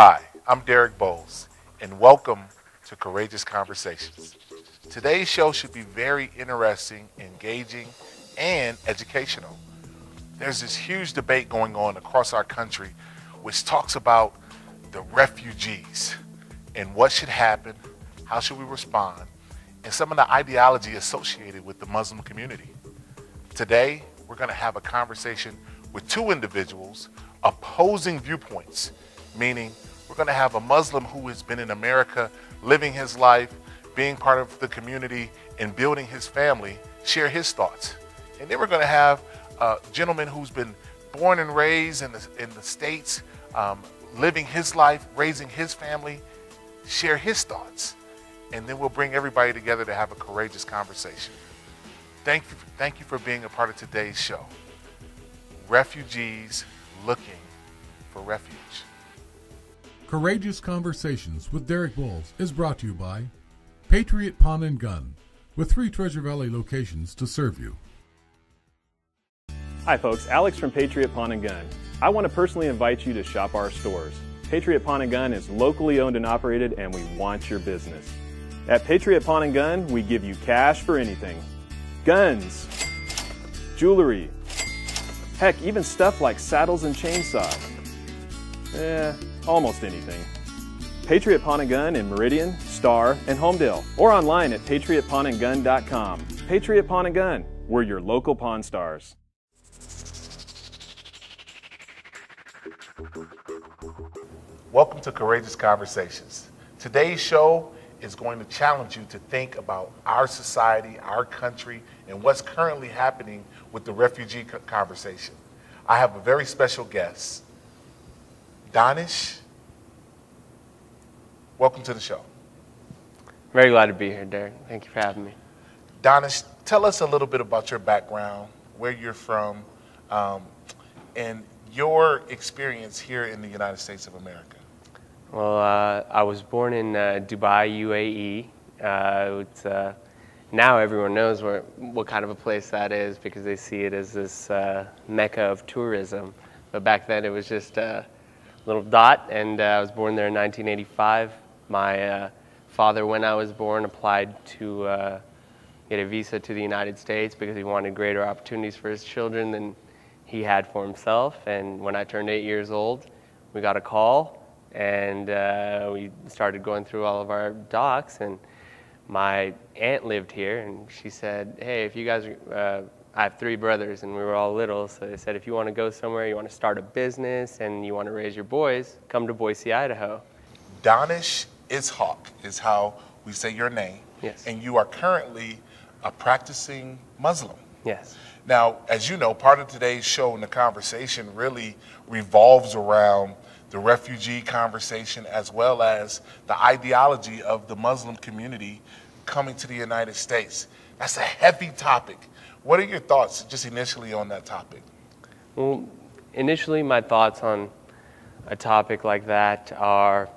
Hi, I'm Derrick Boles, and welcome to Courageous Conversations. Today's show should be very interesting, engaging, and educational. There's this huge debate going on across our country which talks about the refugees and what should happen, how should we respond, and some of the ideology associated with the Muslim community. Today, we're going to have a conversation with two individuals opposing viewpoints, meaning going to have a Muslim who has been in America living his life, being part of the community, and building his family share his thoughts. And then we're going to have a gentleman who's been born and raised in the, in the States, um, living his life, raising his family, share his thoughts. And then we'll bring everybody together to have a courageous conversation. Thank you, thank you for being a part of today's show. Refugees looking for refuge. Courageous Conversations with Derrick Boles is brought to you by Patriot Pawn and Gun, with three Treasure Valley locations to serve you. Hi, folks. Alex from Patriot Pawn and Gun. I want to personally invite you to shop our stores. Patriot Pawn and Gun is locally owned and operated, and we want your business. At Patriot Pawn and Gun, we give you cash for anything guns, jewelry, heck, even stuff like saddles and chainsaws. Eh, almost anything. Patriot Pawn and Gun in Meridian, Star, and Homedale, or online at patriotpawnandgun.com. Patriot Pawn and Gun, we're your local pawn stars. Welcome to Courageous Conversations. Today's show is going to challenge you to think about our society, our country, and what's currently happening with the refugee conversation. I have a very special guest, Danesh. Welcome to the show. Very glad to be here, Derrick. Thank you for having me. Danesh, tell us a little bit about your background, where you're from, um, and your experience here in the United States of America. Well, uh, I was born in uh, Dubai, UAE. Uh, it's, uh, now everyone knows where, what kind of a place that is because they see it as this uh, mecca of tourism. But back then it was just a little dot, and uh, I was born there in 1985. My uh, father, when I was born, applied to uh, get a visa to the United States because he wanted greater opportunities for his children than he had for himself. And when I turned eight years old, we got a call and uh, we started going through all of our docs. And my aunt lived here and she said, Hey, if you guys, uh, I have three brothers and we were all little. So they said, If you want to go somewhere, you want to start a business and you want to raise your boys, come to Boise, Idaho. Danesh Ishaq is how we say your name. Yes. And you are currently a practicing Muslim. Yes. Now, as you know, part of today's show and the conversation really revolves around the refugee conversation as well as the ideology of the Muslim community coming to the United States. That's a heavy topic. What are your thoughts just initially on that topic? Well, initially, my thoughts on a topic like that are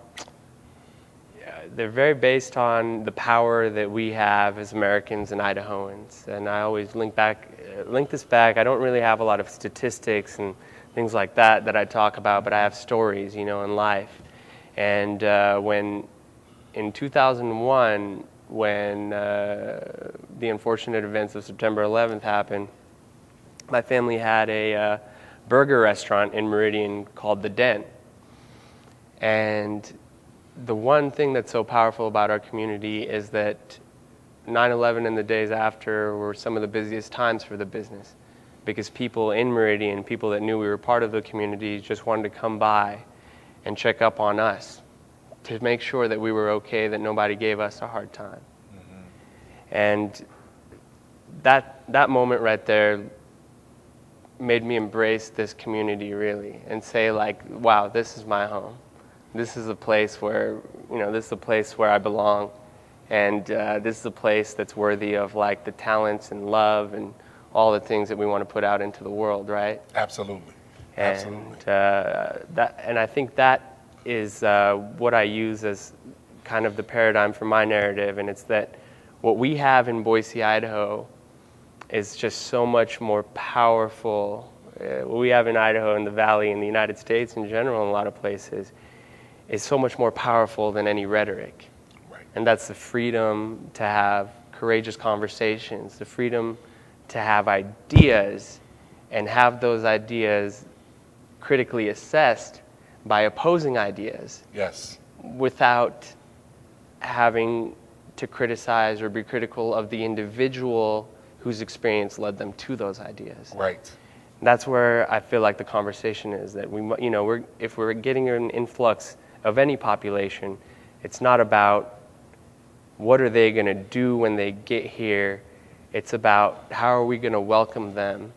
they're very based on the power that we have as Americans and Idahoans. And I always link back, link this back. I don't really have a lot of statistics and things like that that I talk about, but I have stories, you know, in life. And uh, when in 2001, when uh, the unfortunate events of September 11th happened, my family had a uh, burger restaurant in Meridian called The Den. And the one thing that's so powerful about our community is that 9 11 and the days after were some of the busiest times for the business because people in Meridian, people that knew we were part of the community, just wanted to come by and check up on us to make sure that we were okay, that nobody gave us a hard time. And that, that moment right there made me embrace this community really and say like, wow, this is my home this is a place where you know this is a place where I belong, and uh, this is a place that's worthy of like the talents and love and all the things that we want to put out into the world, right? Absolutely. And Absolutely. Uh, that, and I think that is uh, what I use as kind of the paradigm for my narrative, and it's that what we have in Boise, Idaho, is just so much more powerful. Uh, what we have in Idaho in the Valley, in the United States in general, in a lot of places, is so much more powerful than any rhetoric. Right. And that's the freedom to have courageous conversations, the freedom to have ideas and have those ideas critically assessed by opposing ideas Yes. without having to criticize or be critical of the individual whose experience led them to those ideas. Right. That's where I feel like the conversation is that we, you know, we're, if we're getting an influx of any population, it's not about what are they going to do when they get here. It's about how are we going to welcome them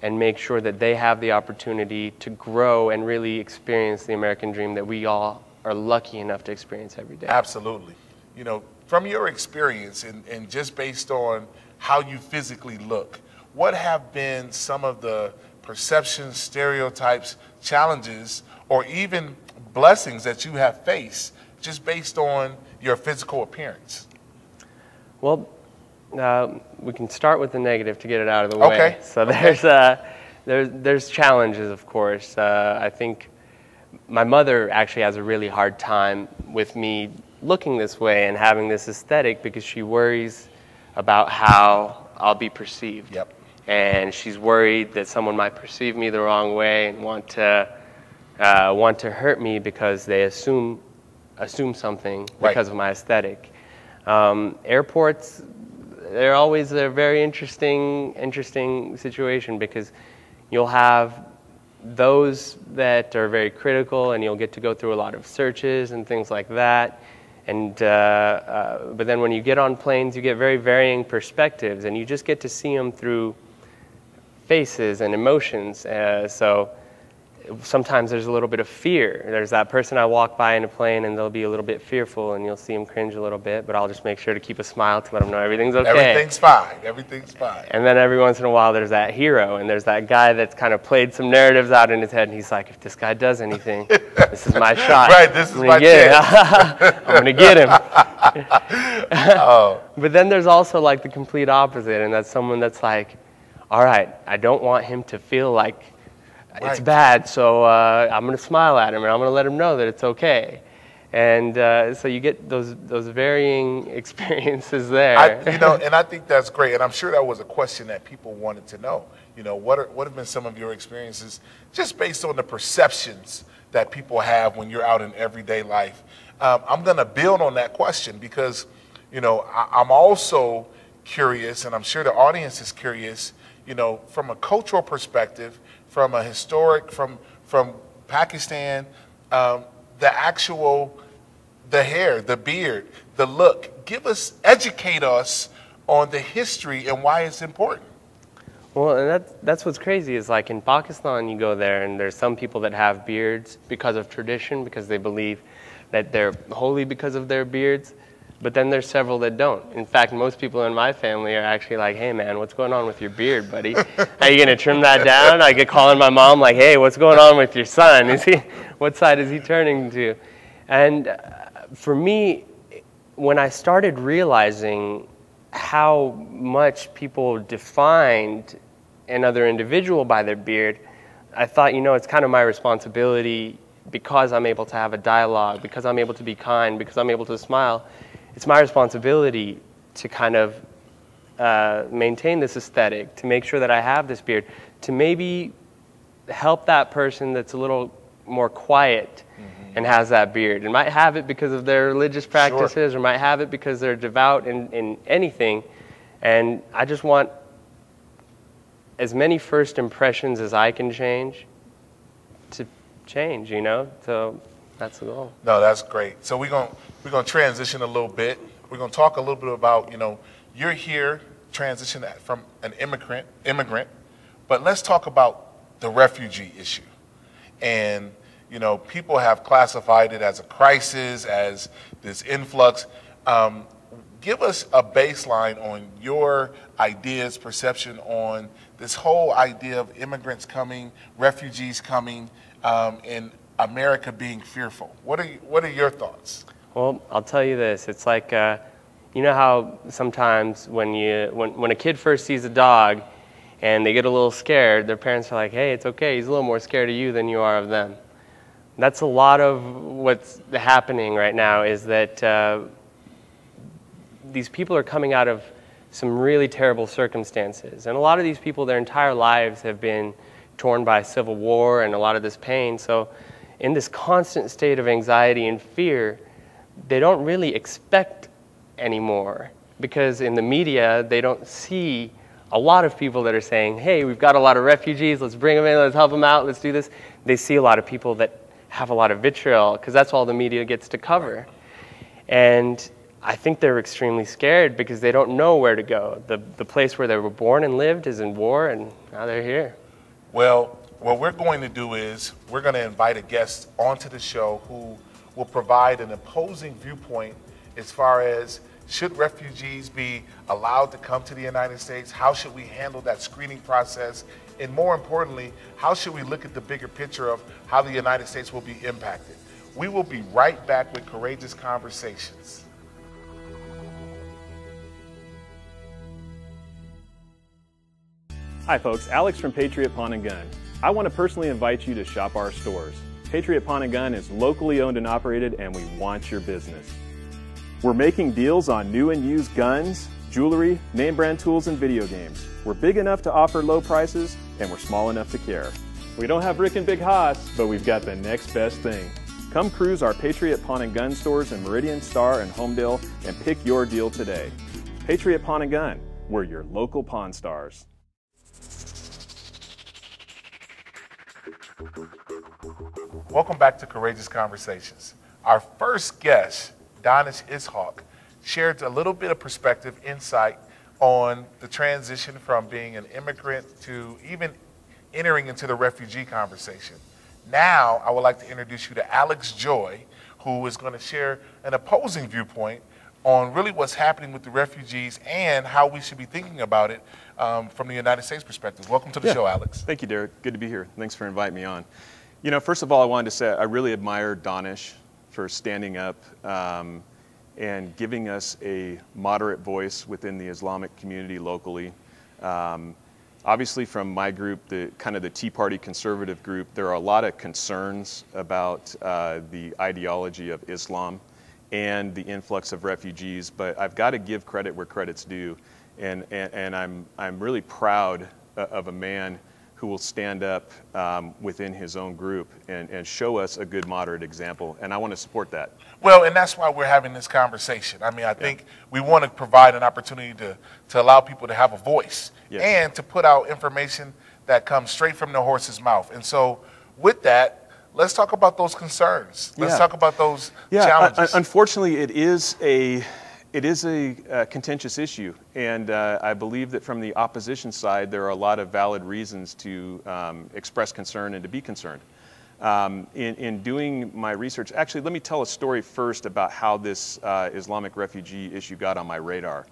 and make sure that they have the opportunity to grow and really experience the American dream that we all are lucky enough to experience every day. Absolutely. You know, from your experience and, and just based on how you physically look, what have been some of the perceptions, stereotypes, challenges, or even blessings that you have faced just based on your physical appearance? Well, uh, we can start with the negative to get it out of the way. Okay. So there's uh, there's there's challenges, of course. Uh, I think my mother actually has a really hard time with me looking this way and having this aesthetic because she worries about how I'll be perceived. Yep. And she's worried that someone might perceive me the wrong way and want to uh, want to hurt me because they assume assume something Right. because of my aesthetic. Um, airports, they're always a very interesting, interesting situation because you'll have those that are very critical, and you'll get to go through a lot of searches and things like that. And uh, uh, but then when you get on planes, you get very varying perspectives, and you just get to see them through faces and emotions. Uh, so sometimes there's a little bit of fear. There's that person I walk by in a plane and they'll be a little bit fearful and you'll see them cringe a little bit, but I'll just make sure to keep a smile to let them know everything's okay. Everything's fine. Everything's fine. And then every once in a while there's that hero and there's that guy that's kind of played some narratives out in his head and he's like, if this guy does anything, this is my shot. Right, this is I'm gonna my it. I'm gonna get him. Oh, But then there's also like the complete opposite, and that's someone that's like, all right, I don't want him to feel like it's bad, so uh, I'm going to smile at him and I'm going to let him know that it's okay. And uh, so you get those, those varying experiences there. I, you know, and I think that's great. And I'm sure that was a question that people wanted to know. You know, what are, what have been some of your experiences just based on the perceptions that people have when you're out in everyday life? Um, I'm going to build on that question because, you know, I, I'm also curious, and I'm sure the audience is curious. You know, from a cultural perspective, from a historic, from from Pakistan, um, the actual the hair, the beard, the look. Give us, educate us on the history and why it's important. Well, and that's, that's what's crazy is like in Pakistan, you go there and there's some people that have beards because of tradition, because they believe that they're holy because of their beards. But then there's several that don't. In fact, most people in my family are actually like, hey man, what's going on with your beard, buddy? Are you going to trim that down? I get calling my mom like, hey, what's going on with your son? Is he, what side is he turning to? And uh, for me, when I started realizing how much people defined another individual by their beard, I thought, you know, it's kind of my responsibility because I'm able to have a dialogue, because I'm able to be kind, because I'm able to smile. It's my responsibility to kind of uh, maintain this aesthetic, to make sure that I have this beard, to maybe help that person that's a little more quiet and has that beard and might have it because of their religious practices or might have it because they're devout in, in anything. And I just want as many first impressions as I can change to change, you know? So that's the goal. No, that's great. So we're going we're going to transition a little bit. We're going to talk a little bit about, you know, you're here transition from an immigrant immigrant, but let's talk about the refugee issue. And you know, people have classified it as a crisis, as this influx. Um, give us a baseline on your ideas, perception on this whole idea of immigrants coming, refugees coming, um, and America being fearful. What are you, what are your thoughts? Well, I'll tell you this. It's like, uh, You know how sometimes when, you, when, when a kid first sees a dog and they get a little scared, their parents are like, hey, it's okay, he's a little more scared of you than you are of them. That's a lot of what's happening right now is that uh, these people are coming out of some really terrible circumstances. And a lot of these people, their entire lives have been torn by civil war and a lot of this pain. So, in this constant state of anxiety and fear, they don't really expect anymore because in the media, they don't see a lot of people that are saying, hey, we've got a lot of refugees, let's bring them in, let's help them out, let's do this. They see a lot of people that have a lot of vitriol because that's all the media gets to cover. And I think they're extremely scared because they don't know where to go. The, the place where they were born and lived is in war, and now they're here. Well, what we're going to do is we're going to invite a guest onto the show who will provide an opposing viewpoint as far as should refugees be allowed to come to the United States? How should we handle that screening process? And more importantly, how should we look at the bigger picture of how the United States will be impacted? We will be right back with Courageous Conversations. Hi, folks. Alex from Patriot Pawn and Gun. I want to personally invite you to shop our stores. Patriot Pawn and Gun is locally owned and operated, and we want your business. We're making deals on new and used guns, jewelry, name brand tools, and video games. We're big enough to offer low prices, and we're small enough to care. We don't have Rick and Big Hoss, but we've got the next best thing. Come cruise our Patriot Pawn and Gun stores in Meridian, Star, and Homedale and pick your deal today. Patriot Pawn and Gun, we're your local pawn stars. Welcome back to Courageous Conversations. Our first guest, Danesh Ishaq, shared a little bit of perspective, insight on the transition from being an immigrant to even entering into the refugee conversation. Now, I would like to introduce you to Alex Joye, who is going to share an opposing viewpoint on really what's happening with the refugees and how we should be thinking about it um, from the United States perspective. Welcome to the Yeah. show, Alex. Thank you, Derrick. Good to be here. Thanks for inviting me on. You know, first of all, I wanted to say I really admire Danesh for standing up um, and giving us a moderate voice within the Islamic community locally. Um, obviously, from my group, the kind of the Tea Party conservative group, there are a lot of concerns about uh, the ideology of Islam and the influx of refugees. But I've got to give credit where credit's due, and and, and I'm I'm really proud uh, of a man who will stand up um, within his own group and, and show us a good moderate example. And I want to support that. Well, and that's why we're having this conversation. I mean, I think we want to provide an opportunity to, to allow people to have a voice Yes. and to put out information that comes straight from the horse's mouth. And so, with that, let's talk about those concerns. Let's Yeah. talk about those Yeah, challenges. un- unfortunately, it is a it is a, uh contentious issue, and uh, I believe that from the opposition side, there are a lot of valid reasons to um, express concern and to be concerned. Um, in, in doing my research, actually, let me tell a story first about how this uh, Islamic refugee issue got on my radar.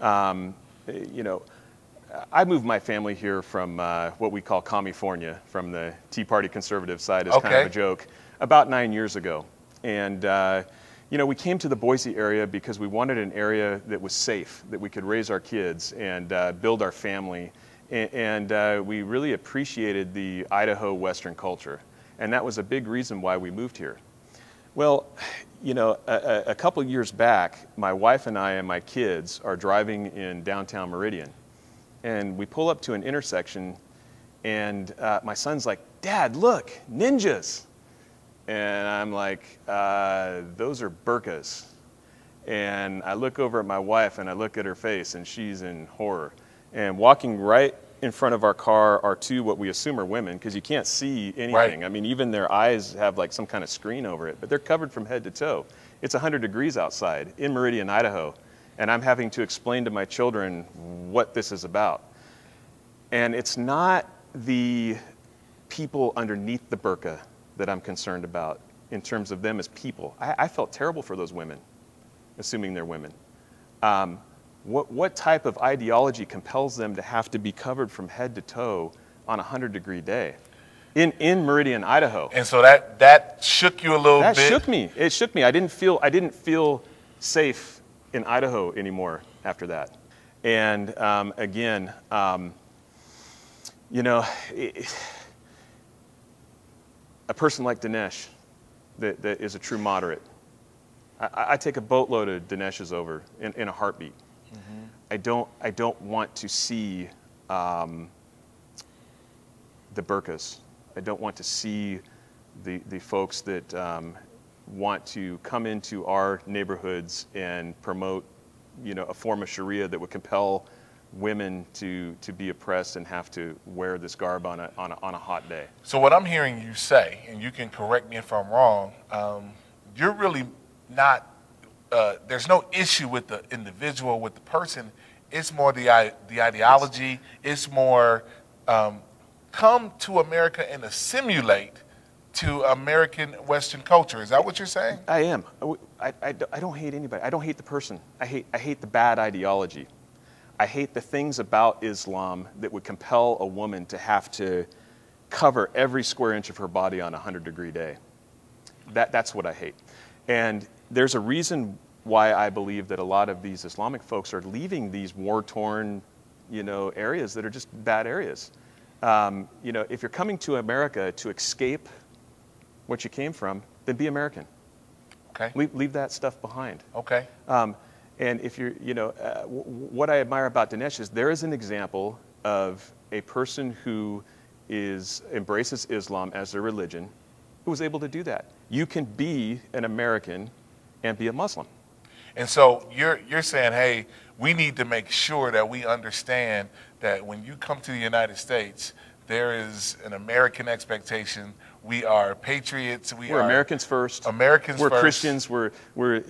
Um, you know, I moved my family here from uh, what we call California, from the Tea Party conservative side, as kind of a joke, about nine years ago. And, uh, you know, we came to the Boise area because we wanted an area that was safe, that we could raise our kids and uh, build our family. And, and uh, we really appreciated the Idaho Western culture. And that was a big reason why we moved here. Well, you know, a, a couple years back, my wife and I and my kids are driving in downtown Meridian. And we pull up to an intersection, and uh, my son's like, Dad, look, ninjas. And I'm like, uh, those are burkas. And I look over at my wife and I look at her face, and she's in horror. And walking right in front of our car are two what we assume are women because you can't see anything. Right. I mean, even their eyes have like some kind of screen over it, but they're covered from head to toe. It's 100 degrees outside in Meridian, Idaho, and I'm having to explain to my children what this is about. And it's not the people underneath the burqa that I'm concerned about in terms of them as people. I, I felt terrible for those women, assuming they're women. Um, what, what type of ideology compels them to have to be covered from head to toe on a 100 degree day in, in Meridian, Idaho? and so that, that shook you a little That bit. shook me. It shook me. I didn't feel, I didn't feel safe in Idaho anymore after that. And um, again, um, you know, it, a person like Dinesh that, that is a true moderate, I, I take a boatload of Dinesh's over in, in a heartbeat. Mm-hmm. I, don't, I don't want to see um, the burkas. I don't want to see the, the folks that um, want to come into our neighborhoods and promote you know, a form of Sharia that would compel women to, to be oppressed and have to wear this garb on a, on a, on a hot day. So, what I'm hearing you say, and you can correct me if I'm wrong, um, you're really not, uh, there's no issue with the individual, with the person. It's more the, the ideology, it's more um, come to America and assimilate to American Western culture. Is that what you're saying? I am. I, I, I don't hate anybody. I don't hate the person. I hate, I hate the bad ideology. I hate the things about Islam that would compel a woman to have to cover every square inch of her body on a 100 degree day. That, that's what I hate. And there's a reason why I believe that a lot of these Islamic folks are leaving these war torn you know, areas that are just bad areas. Um, you know, if you're coming to America to escape what you came from, then be American. Okay. Leave, leave that stuff behind. Okay. Um, and if you're, you know, uh, w- what I admire about Dinesh is there is an example of a person who is embraces Islam as their religion, who was able to do that. You can be an American and be a Muslim. And so you're you're saying, hey, we need to make sure that we understand that when you come to the United States, there is an American expectation we are patriots. We we're are Americans first. Americans we're first. Christians. We're, we're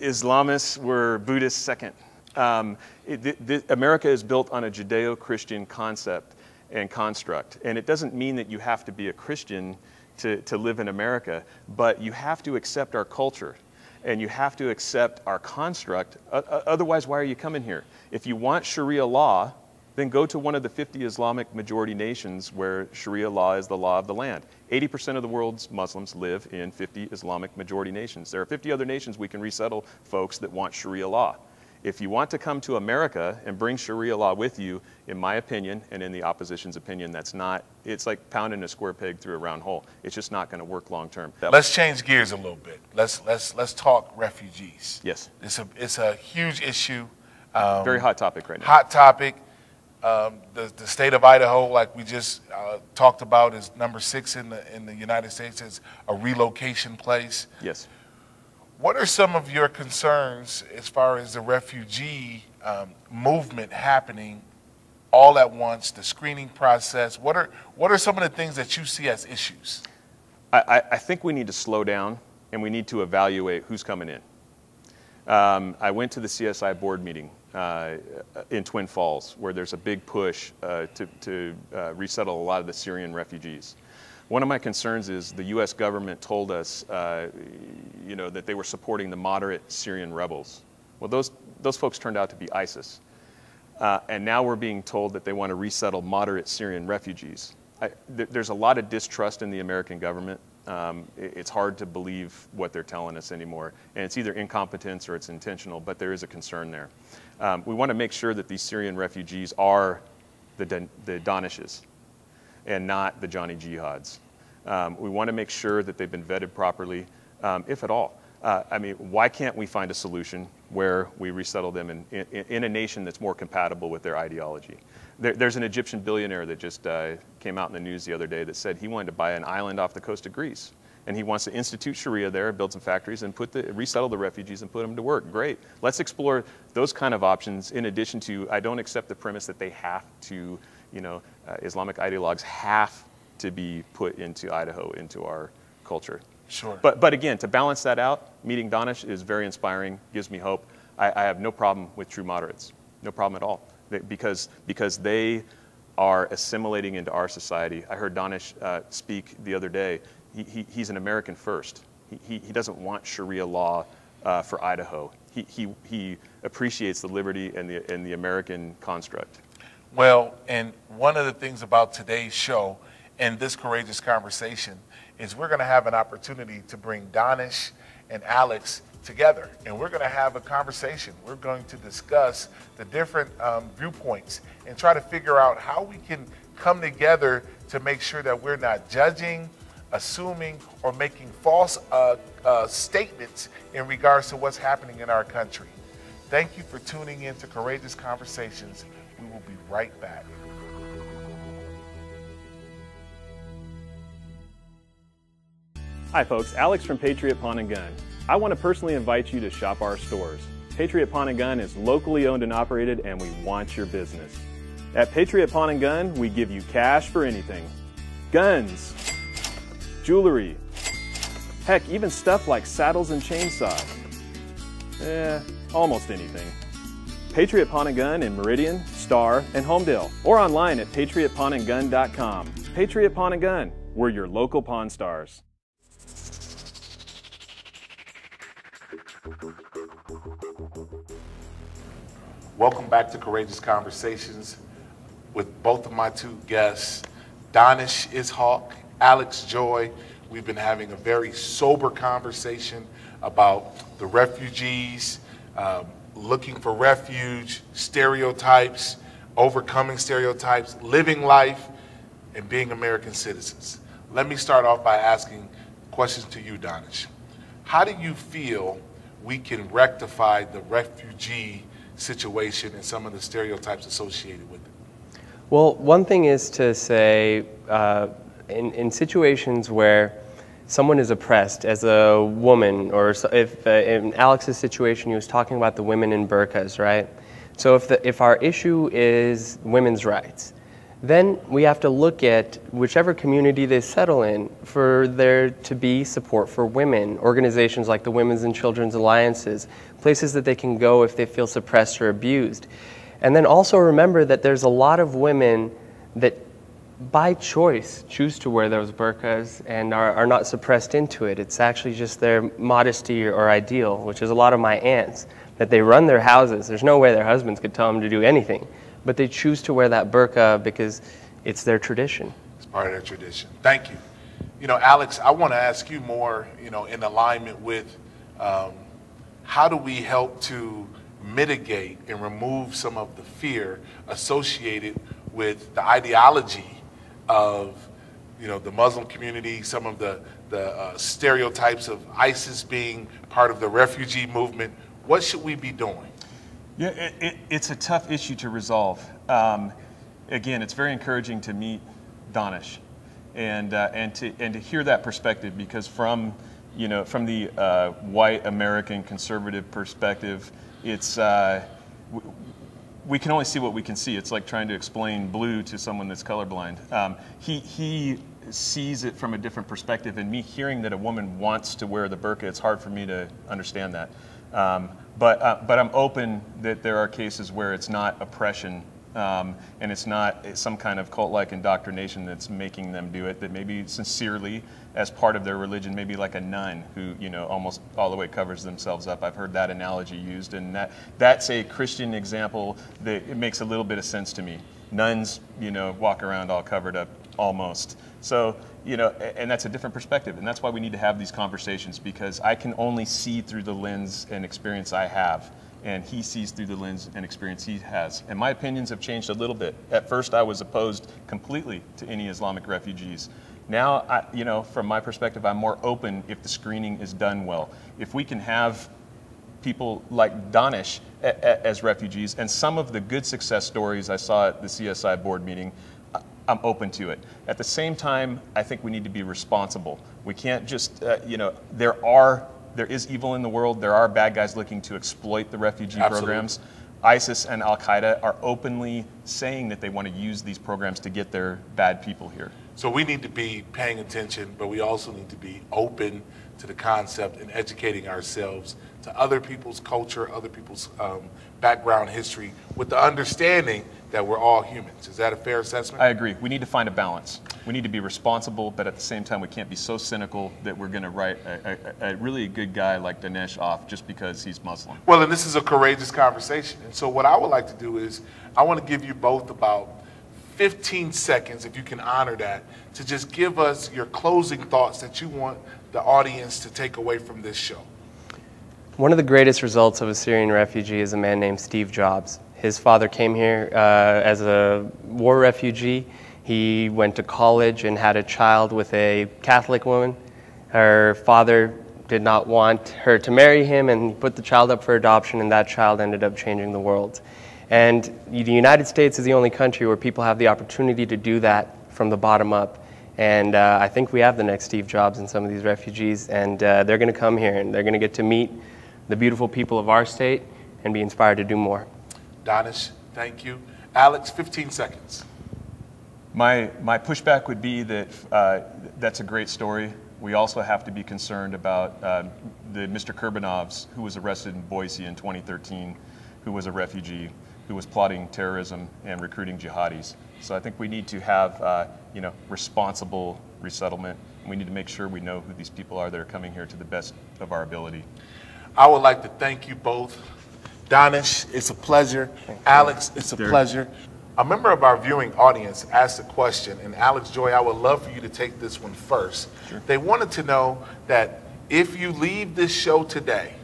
Islamists. We're Buddhists second. Um, it, America is built on a Judeo Christian concept and construct. And it doesn't mean that you have to be a Christian to, to live in America, but you have to accept our culture and you have to accept our construct. Otherwise, why are you coming here? If you want Sharia law, then go to one of the 50 Islamic majority nations where Sharia law is the law of the land. 80% of the world's Muslims live in 50 Islamic majority nations. There are 50 other nations we can resettle folks that want Sharia law. If you want to come to America and bring Sharia law with you, in my opinion and in the opposition's opinion, that's not, it's like pounding a square peg through a round hole. It's just not going to work long term. Let's change gears a little bit. Let's, let's, let's talk refugees. Yes. It's a, it's a huge issue. Um, Very hot topic right now. Hot topic. Um, the, the state of Idaho, like we just uh, talked about, is number six in the, in the United States as a relocation place. Yes. What are some of your concerns as far as the refugee um, movement happening all at once, the screening process? What are, what are some of the things that you see as issues? I, I think we need to slow down and we need to evaluate who's coming in. Um, I went to the CSI board meeting uh, in Twin Falls, where there's a big push uh, to, to uh, resettle a lot of the Syrian refugees. One of my concerns is the U.S. government told us, uh, you know, that they were supporting the moderate Syrian rebels. Well, those, those folks turned out to be ISIS. Uh, and now we're being told that they want to resettle moderate Syrian refugees. I, th- there's a lot of distrust in the American government um, it's hard to believe what they're telling us anymore. And it's either incompetence or it's intentional, but there is a concern there. Um, we want to make sure that these Syrian refugees are the, the Danishes and not the Johnny Jihads. Um, we want to make sure that they've been vetted properly, um, if at all. Uh, I mean, why can't we find a solution where we resettle them in, in, in a nation that's more compatible with their ideology? There, there's an Egyptian billionaire that just uh, came out in the news the other day that said he wanted to buy an island off the coast of Greece. And he wants to institute Sharia there, build some factories, and put the, resettle the refugees and put them to work. Great. Let's explore those kind of options in addition to, I don't accept the premise that they have to, you know, uh, Islamic ideologues have to be put into Idaho, into our culture. Sure. But, but again, to balance that out, meeting Danesh is very inspiring, gives me hope. I, I have no problem with true moderates, no problem at all because, because they are assimilating into our society. I heard Danesh uh, speak the other day. He, he, he's an American first. He, he, doesn't want Sharia law uh, for Idaho. He, he, he appreciates the liberty and the, and the American construct. Well, and one of the things about today's show and this courageous conversation is we're going to have an opportunity to bring Danesh and Alex together and we're going to have a conversation. We're going to discuss the different um, viewpoints and try to figure out how we can come together to make sure that we're not judging, assuming, or making false uh, uh, statements in regards to what's happening in our country. Thank you for tuning in to Courageous Conversations. We will be right back. Hi, folks. Alex from Patriot Pawn and Gun. I want to personally invite you to shop our stores. Patriot Pawn and Gun is locally owned and operated, and we want your business. At Patriot Pawn and Gun, we give you cash for anything guns, jewelry, heck, even stuff like saddles and chainsaws. Eh, almost anything. Patriot Pawn and Gun in Meridian, Star, and Homedale, or online at patriotpawnandgun.com. Patriot Pawn and Gun, we're your local pawn stars. Welcome back to Courageous Conversations with both of my two guests, Danesh Ishaq, Alex Joye. We've been having a very sober conversation about the refugees, um, looking for refuge, stereotypes, overcoming stereotypes, living life, and being American citizens. Let me start off by asking questions to you, Danesh. How do you feel we can rectify the refugee situation and some of the stereotypes associated with it? Well, one thing is to say uh, in, in situations where someone is oppressed as a woman, or if uh, in Alex's situation, he was talking about the women in burqas, right? So if, the, if our issue is women's rights, then we have to look at whichever community they settle in for there to be support for women, organizations like the Women's and Children's Alliances, places that they can go if they feel suppressed or abused. And then also remember that there's a lot of women that by choice choose to wear those burqas and are, are not suppressed into it. It's actually just their modesty or ideal, which is a lot of my aunts, that they run their houses. There's no way their husbands could tell them to do anything but they choose to wear that burqa because it's their tradition. It's part of their tradition. Thank you. You know, Alex, I want to ask you more, you know, in alignment with um, how do we help to mitigate and remove some of the fear associated with the ideology of, you know, the Muslim community, some of the, the uh, stereotypes of ISIS being part of the refugee movement. What should we be doing? Yeah, it, it, it's a tough issue to resolve. Um, again, it's very encouraging to meet Danesh and, uh, and, to, and to hear that perspective because from, you know, from the uh, white American conservative perspective, it's, uh, we can only see what we can see. It's like trying to explain blue to someone that's colorblind. Um, he, he sees it from a different perspective, and me hearing that a woman wants to wear the burqa, it's hard for me to understand that. Um, but, uh, but I'm open that there are cases where it's not oppression um, and it's not some kind of cult-like indoctrination that's making them do it. That maybe sincerely, as part of their religion, maybe like a nun who you know almost all the way covers themselves up. I've heard that analogy used, and that that's a Christian example that it makes a little bit of sense to me. Nuns, you know, walk around all covered up almost. So you know, and that's a different perspective, and that's why we need to have these conversations because I can only see through the lens and experience I have, and he sees through the lens and experience he has. And my opinions have changed a little bit. At first, I was opposed completely to any Islamic refugees. Now, I, you know, from my perspective, I'm more open if the screening is done well. If we can have people like Danesh as refugees, and some of the good success stories I saw at the CSI board meeting I'm open to it. At the same time, I think we need to be responsible. We can't just, uh, you know, there are there is evil in the world. There are bad guys looking to exploit the refugee Absolutely. programs. ISIS and Al Qaeda are openly saying that they want to use these programs to get their bad people here. So we need to be paying attention, but we also need to be open to the concept and educating ourselves to other people's culture, other people's um, background history, with the understanding that we're all humans. Is that a fair assessment? I agree. We need to find a balance. We need to be responsible, but at the same time, we can't be so cynical that we're going to write a, a, a, really good guy like Dinesh off just because he's Muslim. Well, and this is a courageous conversation. And so, what I would like to do is, I want to give you both about 15 seconds, if you can honor that, to just give us your closing thoughts that you want the audience to take away from this show. One of the greatest results of a Syrian refugee is a man named Steve Jobs. His father came here uh, as a war refugee. He went to college and had a child with a Catholic woman. Her father did not want her to marry him and put the child up for adoption, and that child ended up changing the world. And the United States is the only country where people have the opportunity to do that from the bottom up. And uh, I think we have the next Steve Jobs in some of these refugees, and uh, they're going to come here and they're going to get to meet the beautiful people of our state and be inspired to do more. Danesh, thank you. Alex, 15 seconds. My, my pushback would be that uh, that's a great story. We also have to be concerned about uh, the Mr. Kurbanovs, who was arrested in Boise in 2013, who was a refugee, who was plotting terrorism and recruiting jihadis. So I think we need to have, uh, you know, responsible resettlement. We need to make sure we know who these people are that are coming here to the best of our ability. I would like to thank you both. Danesh, it's a pleasure. Alex, it's a Derrick. pleasure. A member of our viewing audience asked a question, and Alex Joye, I would love for you to take this one first. They wanted to know that if you leave this show today,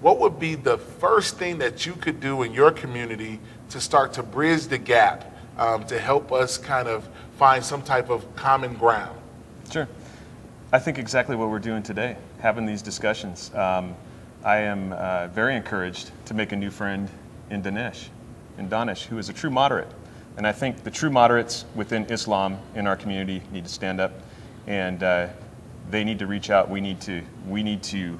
what would be the first thing that you could do in your community to start to bridge the gap um, to help us kind of find some type of common ground? Sure. I think exactly what we're doing today, having these discussions. Um, I am uh, very encouraged to make a new friend in Danesh, in Danesh, who is a true moderate. And I think the true moderates within Islam in our community need to stand up, and uh, they need to reach out. We need to we need to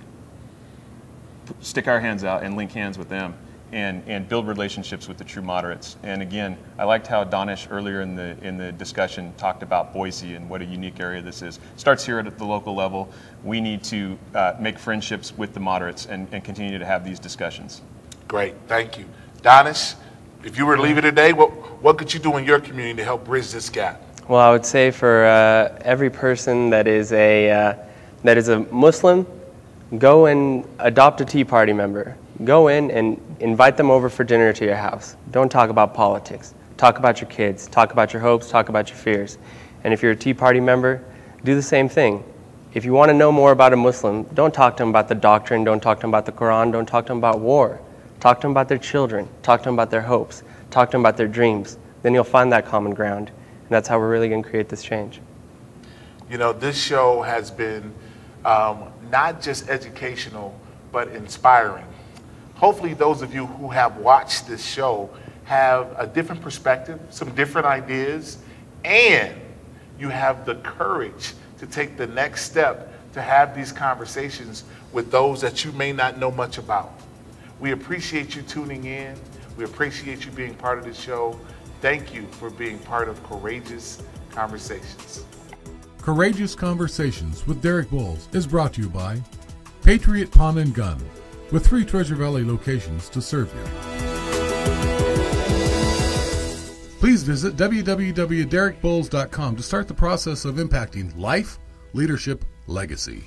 stick our hands out and link hands with them and, and build relationships with the true moderates. And again, I liked how Danesh earlier in the, in the discussion talked about Boise and what a unique area this is. Starts here at the local level. We need to uh, make friendships with the moderates and, and continue to have these discussions. Great, thank you. Danesh, if you were to leave it today, what, what could you do in your community to help bridge this gap? Well, I would say for uh, every person that is a uh, that is a Muslim, go and adopt a Tea Party member. Go in and invite them over for dinner to your house. Don't talk about politics. Talk about your kids. Talk about your hopes. Talk about your fears. And if you're a Tea Party member, do the same thing. If you want to know more about a Muslim, don't talk to them about the doctrine. Don't talk to them about the Quran. Don't talk to them about war. Talk to them about their children. Talk to them about their hopes. Talk to them about their dreams. Then you'll find that common ground. And that's how we're really going to create this change. You know, this show has been um, not just educational, but inspiring. Hopefully, those of you who have watched this show have a different perspective, some different ideas, and you have the courage to take the next step to have these conversations with those that you may not know much about. We appreciate you tuning in. We appreciate you being part of the show. Thank you for being part of Courageous Conversations. Courageous Conversations with Derrick Boles is brought to you by Patriot Pawn and Gun, with three Treasure Valley locations to serve you. Please visit www.derekbowles.com to start the process of impacting life, leadership, legacy.